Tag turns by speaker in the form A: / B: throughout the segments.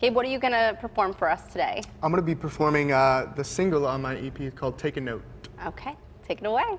A: Gabe, what are you going to perform for us today?
B: I'm going to be performing uh, the single on my EP called Take a Note.
A: Okay, take it away.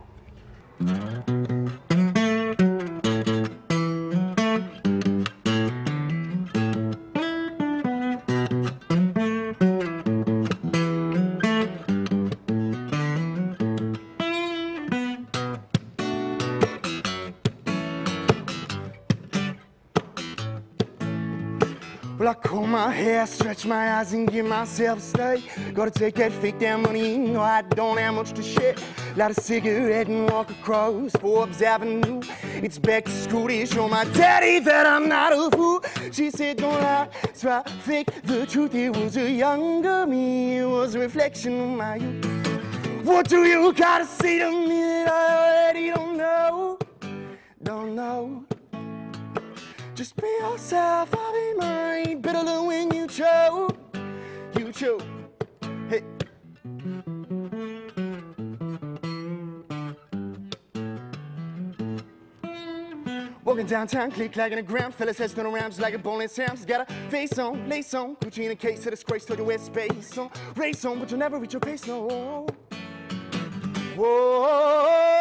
B: Well, I comb my hair, stretch my eyes, and give myself a stay. Gotta take that fake damn money, you know I don't have much to share. Light a cigarette and walk across Forbes Avenue. It's back to school to show my daddy that I'm not a fool. She said, don't lie, so I fake the truth. It was a younger me, it was a reflection of my youth. What do you gotta say to me that I already don't know? Don't know. Just be yourself, Choke. Hey. Walking downtown, click clacking the ground. Fellas heads turn around just like a bowling ham. She's got a face on, lace on. Gucci in a case of disgrace till you wear space on. Race on, but you'll never reach your pace, no. Whoa.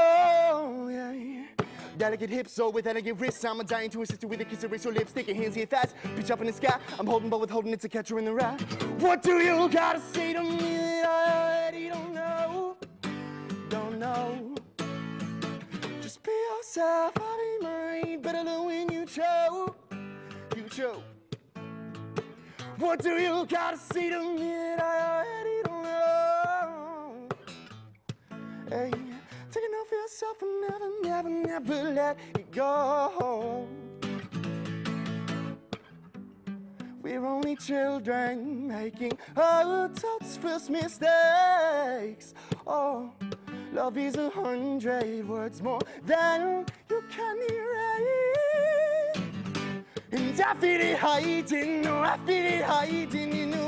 B: Delicate hips, so with elegant wrists, I'm a dying to assist you with a kiss, erase your lips, stick your hands in your thighs, reach up in the sky. I'm holding, but withholding it's a catcher in the rye. What do you gotta say to me that I already don't know? Don't know. Just be yourself, I'll be mine. Better than when you choke, you choke. What do you gotta say to me it yourself and never, never, never let it go. We're only children making adults' first mistakes. Oh, love is a hundred words more than you can erase. And I feel it hiding, no, I feel it hiding you say.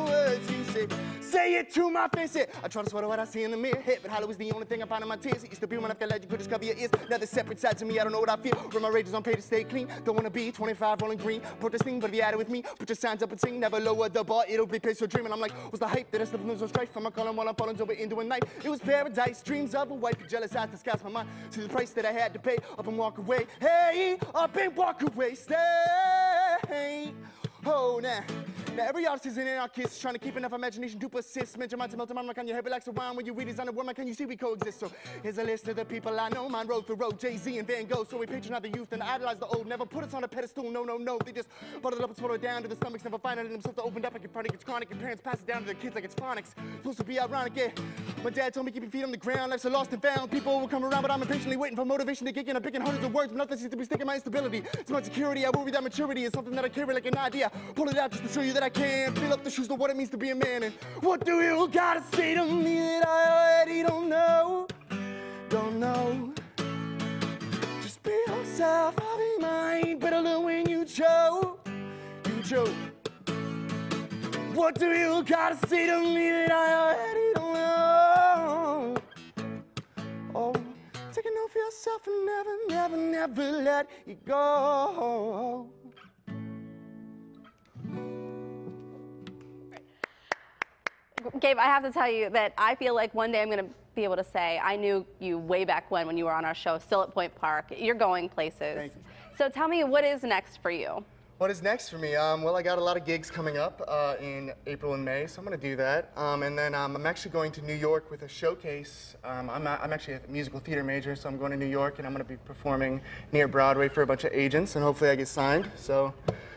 B: Say it to my face, it. I try to swallow what I see in the mirror, hit, but hollow is the only thing I find in my tears. It used to be when I felt like you could just cover your ears. Now there's separate sides to me, I don't know what I feel. When my rage is on pay to stay clean. Don't wanna be 25 rolling green. Protesting, but if you had it with me, put your signs up and sing. Never lower the bar, it'll be replace your dream. And I'm like, what's the hype that I slip lose on strife? From my calling while I'm falling over into a knife. It was paradise, dreams of a wife, jealous eyes disguise my mind. To the price that I had to pay, up and walk away. Hey, up and walk away, stay. Oh, nah. Now every artist is an anarchist trying to keep enough imagination to persist. Mention my melt mind, can your head relax around when you redesign the word, can you see we coexist? So here's a list of the people I know. Mine road for road, Jay-Z and Van Gogh. So we patronize the youth and idolize the old. Never put us on a pedestal, no, no, no. They just bottle up and swallow it down to the stomachs. Never find it in themselves to open up like in front of it's chronic. And parents pass it down to their kids like it's phonics. Supposed to be ironic, yeah. My dad told me keep your feet on the ground. Life's a lost and found. People will come around, but I'm impatiently waiting for motivation to kick in. I'm picking hundreds of words, but nothing seems to be sticking my instability. It's my security. I worry that maturity is something that I carry like an idea. Pull it out just to show you that I can. Fill up the shoes to what it means to be a man. And what do you gotta say to me that I already don't know? Don't know. Just be yourself, I'll be mine. Better than when you choke. You choke. What do you gotta say to me that I already don't know? Oh, take a note for yourself and never, never, never let it go.
A: Gabe, I have to tell you that I feel like one day I'm going to be able to say I knew you way back when when you were on our show, still at Point Park. You're going places.
B: Thank you.
A: So tell me, what is next for you?
B: What is next for me? Um, well, I got a lot of gigs coming up uh, in April and May, so I'm going to do that. Um, and then um, I'm actually going to New York with a showcase. Um, I'm, I'm actually a musical theater major, so I'm going to New York and I'm going to be performing near Broadway for a bunch of agents, and hopefully I get signed. So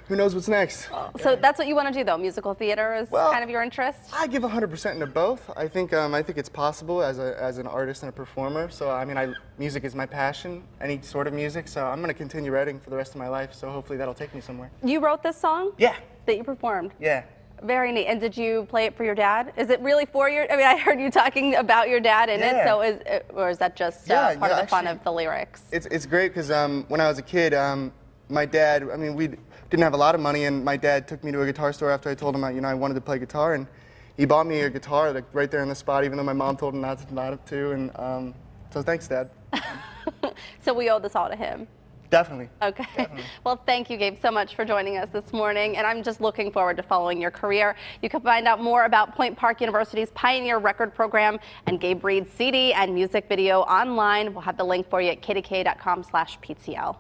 B: who knows what's next?
A: So that's what you want to do, though. Musical theater is
B: Well,
A: kind of your interest.
B: I give 100% into both. I think um, I think it's possible as a as an artist and a performer. So I mean, I music is my passion, any sort of music. So I'm going to continue writing for the rest of my life. So hopefully that'll take me somewhere.
A: You wrote this song
B: Yeah,
A: that you performed.
B: yeah.
A: Very neat. And did you play it for your dad? Is it really for your? I mean, I heard you talking about your dad in it.
B: Yeah.
A: So is it, or is that just uh,
B: Yeah,
A: part
B: yeah,
A: of the fun of the lyrics?
B: It's it's great because um, when I was a kid, um, my dad, I mean, we didn't have a lot of money, and my dad took me to a guitar store after I told him, I, you know, I wanted to play guitar, and he bought me a guitar like, right there on the spot, even though my mom told him not to, not to and um, so thanks, Dad.
A: so we owe this all to him.
B: Definitely.
A: Okay.
B: Definitely.
A: Well, thank you, Gabe, so much for joining us this morning. And I'm just looking forward to following your career. You can find out more about Point Park University's Pioneer Record Program and Gabe Reed's CD and music video online. We'll have the link for you at kdka.com slash PTL.